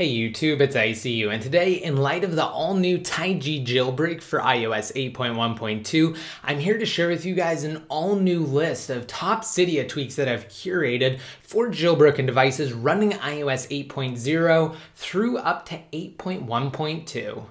Hey YouTube, it's ICU, and today, in light of the all-new TaiG jailbreak for iOS 8.1.2, I'm here to share with you guys an all-new list of top Cydia tweaks that I've curated for jailbroken devices running iOS 8.0 through up to 8.1.2.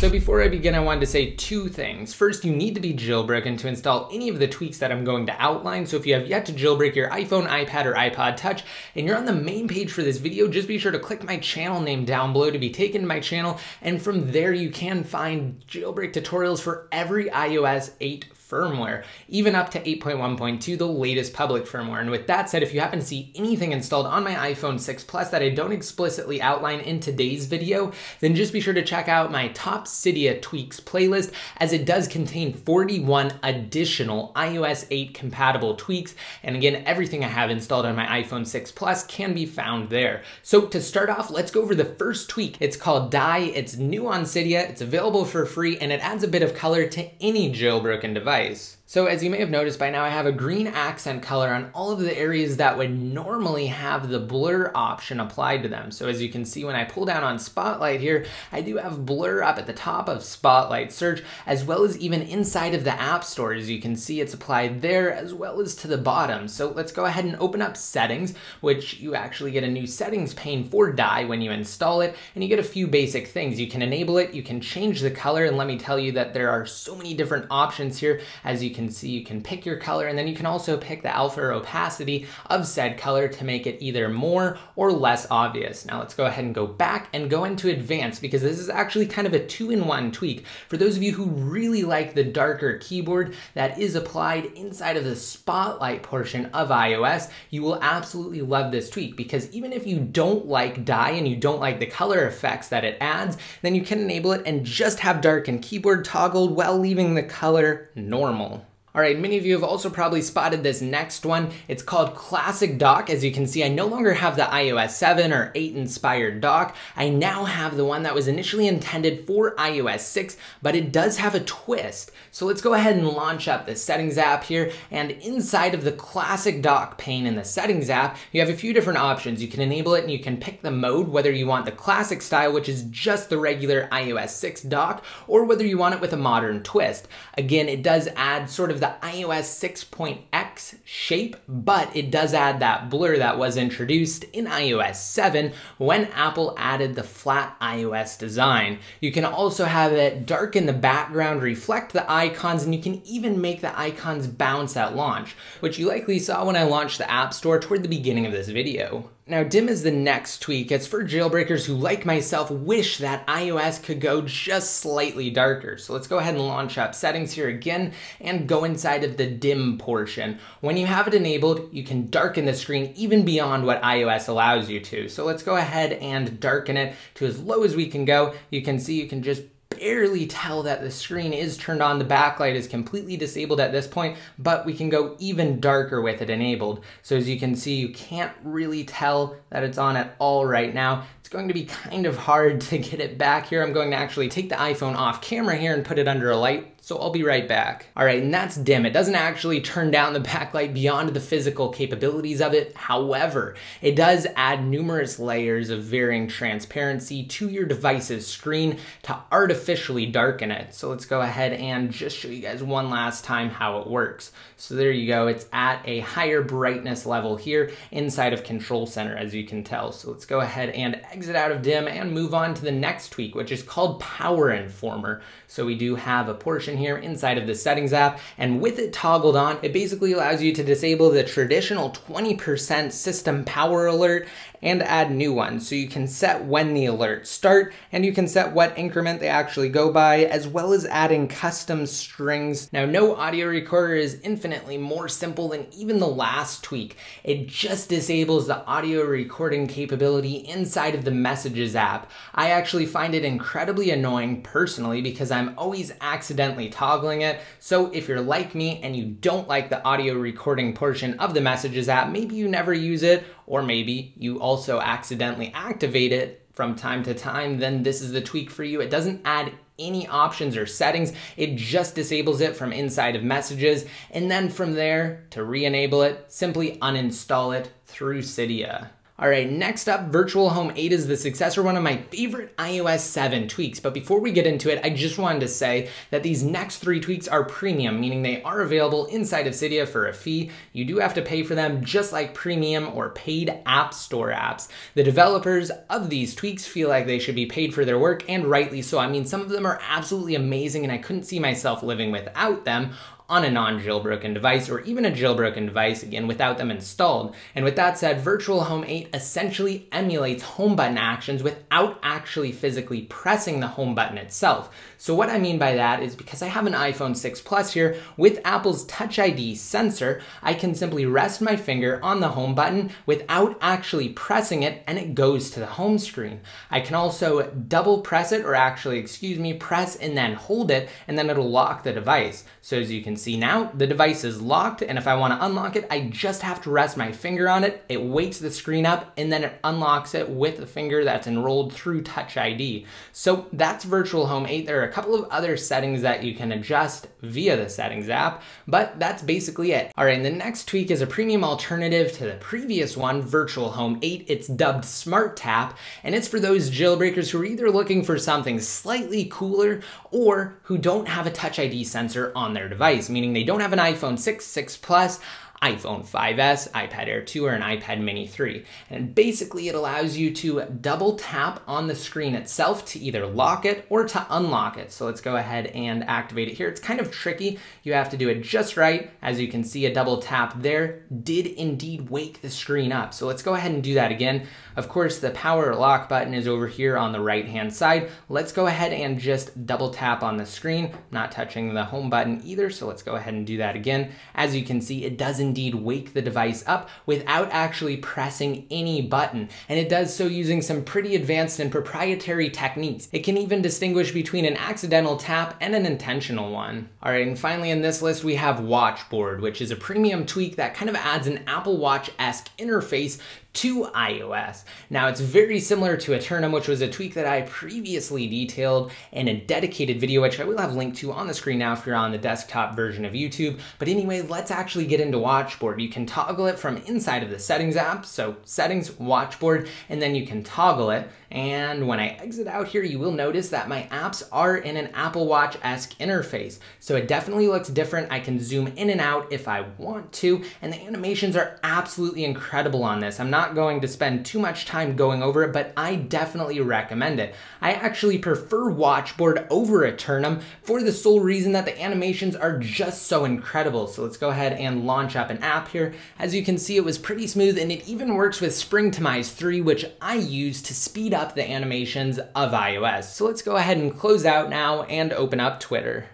So before I begin, I wanted to say two things. First, you need to be jailbroken to install any of the tweaks that I'm going to outline. So if you have yet to jailbreak your iPhone, iPad, or iPod Touch, and you're on the main page for this video, just be sure to click my channel name down below to be taken to my channel. And from there, you can find jailbreak tutorials for every iOS 8 firmware, even up to 8.1.2, the latest public firmware. And with that said, if you happen to see anything installed on my iPhone 6 Plus that I don't explicitly outline in today's video, then just be sure to check out my top Cydia tweaks playlist as it does contain 41 additional iOS 8 compatible tweaks. And again, everything I have installed on my iPhone 6 Plus can be found there. So to start off, let's go over the first tweak. It's called Dye. It's new on Cydia. It's available for free and it adds a bit of color to any jailbroken device device. So as you may have noticed by now, I have a green accent color on all of the areas that would normally have the blur option applied to them. So as you can see when I pull down on Spotlight here, I do have blur up at the top of Spotlight search, as well as even inside of the App Store. As you can see, it's applied there as well as to the bottom. So let's go ahead and open up settings, which you actually get a new settings pane for Dye when you install it, and you get a few basic things. You can enable it, you can change the color, and let me tell you that there are so many different options here. As you can can see you can pick your color and then you can also pick the alpha or opacity of said color to make it either more or less obvious. Now let's go ahead and go back and go into advanced because this is actually kind of a two-in-one tweak. For those of you who really like the darker keyboard that is applied inside of the spotlight portion of iOS, you will absolutely love this tweak because even if you don't like dye and you don't like the color effects that it adds, then you can enable it and just have darken keyboard toggled while leaving the color normal. All right, many of you have also probably spotted this next one. It's called Classic Dock. As you can see, I no longer have the iOS 7 or 8 inspired dock. I now have the one that was initially intended for iOS 6, but it does have a twist. So let's go ahead and launch up the settings app here. And inside of the Classic Dock pane in the settings app, you have a few different options. You can enable it and you can pick the mode, whether you want the classic style, which is just the regular iOS 6 dock, or whether you want it with a modern twist. Again, it does add sort of the iOS 6.x shape, but it does add that blur that was introduced in iOS 7 when Apple added the flat iOS design. You can also have it darken the background, reflect the icons, and you can even make the icons bounce at launch, which you likely saw when I launched the App Store toward the beginning of this video. Now, dim is the next tweak. It's for jailbreakers who, like myself, wish that iOS could go just slightly darker. So let's go ahead and launch up settings here again and go inside of the dim portion. When you have it enabled, you can darken the screen even beyond what iOS allows you to. So let's go ahead and darken it to as low as we can go. You can see you can just barely tell that the screen is turned on. The backlight is completely disabled at this point, but we can go even darker with it enabled. So as you can see, you can't really tell that it's on at all right now. Going to be kind of hard to get it back here. I'm going to actually take the iPhone off camera here and put it under a light so I'll be right back. All right, and that's dim. It doesn't actually turn down the backlight beyond the physical capabilities of it. However, it does add numerous layers of varying transparency to your device's screen to artificially darken it. So let's go ahead and just show you guys one last time how it works. So there you go. It's at a higher brightness level here inside of Control Center, as you can tell. So let's go ahead and exit out of dim and move on to the next tweak, which is called Power Informer. So we do have a portion here inside of the settings app. And with it toggled on, it basically allows you to disable the traditional 20% system power alert and add new ones. So you can set when the alerts start and you can set what increment they actually go by, as well as adding custom strings. Now, no audio recorder is infinitely more simple than even the last tweak. It just disables the audio recording capability inside of the Messages app. I actually find it incredibly annoying personally because I'm always accidentally toggling it. So if you're like me and you don't like the audio recording portion of the Messages app, maybe you never use it, or maybe you also accidentally activate it from time to time, then this is the tweak for you. It doesn't add any options or settings. It just disables it from inside of messages. And then from there, to re-enable it, simply uninstall it through Cydia. All right, next up, Virtual Home 8 is the successor, one of my favorite iOS 7 tweaks. But before we get into it, I just wanted to say that these next three tweaks are premium, meaning they are available inside of Cydia for a fee. You do have to pay for them just like premium or paid App Store apps. The developers of these tweaks feel like they should be paid for their work, and rightly so. I mean, some of them are absolutely amazing, and I couldn't see myself living without them on a non-jailbroken device or even a jailbroken device, again, without them installed. And with that said, Virtual Home 8 essentially emulates home button actions without actually physically pressing the home button itself. So what I mean by that is because I have an iPhone 6 Plus here, with Apple's Touch ID sensor, I can simply rest my finger on the home button without actually pressing it and it goes to the home screen. I can also double press it or actually, excuse me, press and then hold it and then it'll lock the device. So as you can see now, the device is locked, and if I wanna unlock it, I just have to rest my finger on it, it wakes the screen up, and then it unlocks it with the finger that's enrolled through Touch ID. So that's Virtual Home 8. There are a couple of other settings that you can adjust via the Settings app, but that's basically it. All right, and the next tweak is a premium alternative to the previous one, Virtual Home 8. It's dubbed Smart Tap, and it's for those jailbreakers who are either looking for something slightly cooler or who don't have a Touch ID sensor on their device meaning they don't have an iPhone 6, 6 Plus, iPhone 5S, iPad Air 2, or an iPad Mini 3. And basically it allows you to double tap on the screen itself to either lock it or to unlock it. So let's go ahead and activate it here. It's kind of tricky. You have to do it just right. As you can see, a double tap there did indeed wake the screen up. So let's go ahead and do that again. Of course, the power lock button is over here on the right-hand side. Let's go ahead and just double tap on the screen, not touching the home button either. So let's go ahead and do that again. As you can see, it doesn't indeed wake the device up without actually pressing any button. And it does so using some pretty advanced and proprietary techniques. It can even distinguish between an accidental tap and an intentional one. All right, and finally in this list, we have Watchboard, which is a premium tweak that kind of adds an Apple Watch-esque interface to iOS. Now it's very similar to Eternum, which was a tweak that I previously detailed in a dedicated video, which I will have linked to on the screen now if you're on the desktop version of YouTube. But anyway, let's actually get into Watchboard. You can toggle it from inside of the settings app. So settings, Watchboard, and then you can toggle it. And when I exit out here, you will notice that my apps are in an Apple Watch-esque interface. So it definitely looks different. I can zoom in and out if I want to, and the animations are absolutely incredible on this. I'm not going to spend too much time going over it, but I definitely recommend it. I actually prefer Watchboard over Eternum for the sole reason that the animations are just so incredible. So let's go ahead and launch up an app here. As you can see, it was pretty smooth and it even works with Springtomize 3, which I use to speed up up the animations of iOS. So let's go ahead and close out now and open up Twitter.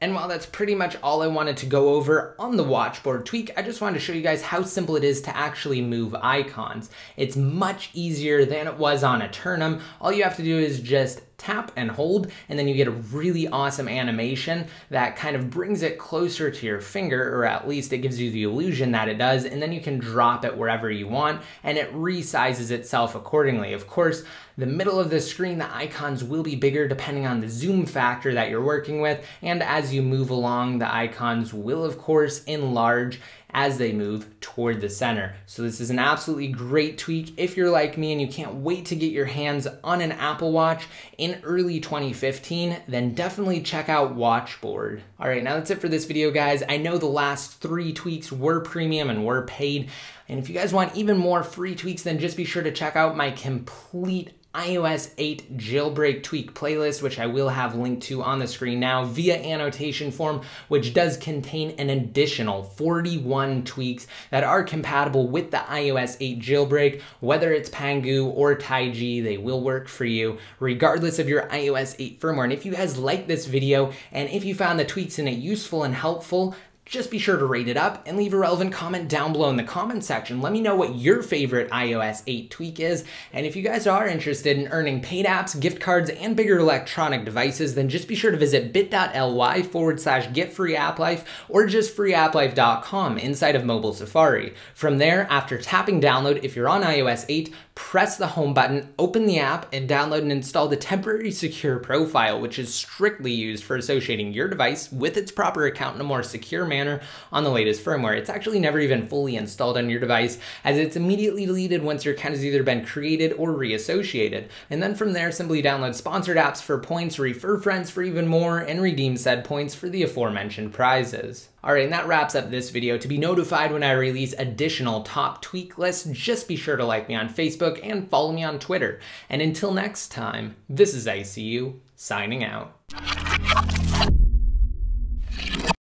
And while that's pretty much all I wanted to go over on the watchboard tweak, I just wanted to show you guys how simple it is to actually move icons. It's much easier than it was on Eternum. All you have to do is just tap and hold, and then you get a really awesome animation that kind of brings it closer to your finger, or at least it gives you the illusion that it does, and then you can drop it wherever you want, and it resizes itself accordingly. Of course, the middle of the screen, the icons will be bigger depending on the zoom factor that you're working with, and as you move along, the icons will of course enlarge as they move toward the center. So this is an absolutely great tweak if you're like me and you can't wait to get your hands on an Apple Watch in early 2015, then definitely check out Watchboard. All right, now that's it for this video, guys. I know the last three tweaks were premium and were paid. And if you guys want even more free tweaks, then just be sure to check out my complete iOS 8 jailbreak tweak playlist, which I will have linked to on the screen now via annotation form, which does contain an additional 41 tweaks that are compatible with the iOS 8 jailbreak. Whether it's Pangu or TaiG, they will work for you regardless of your iOS 8 firmware. And if you guys like this video and if you found the tweaks in it useful and helpful, just be sure to rate it up and leave a relevant comment down below in the comment section. Let me know what your favorite iOS 8 tweak is. And if you guys are interested in earning paid apps, gift cards, and bigger electronic devices, then just be sure to visit bit.ly forward slash get free app life or just freeapplife.com inside of mobile Safari. From there, after tapping download, if you're on iOS 8, press the home button, open the app, and download and install the temporary secure profile, which is strictly used for associating your device with its proper account in a more secure manner on the latest firmware. It's actually never even fully installed on your device, as it's immediately deleted once your account has either been created or reassociated. And then from there, simply download sponsored apps for points, refer friends for even more, and redeem said points for the aforementioned prizes. Alright, and that wraps up this video. To be notified when I release additional top tweak lists, just be sure to like me on Facebook and follow me on Twitter. And until next time, this is ICU, signing out.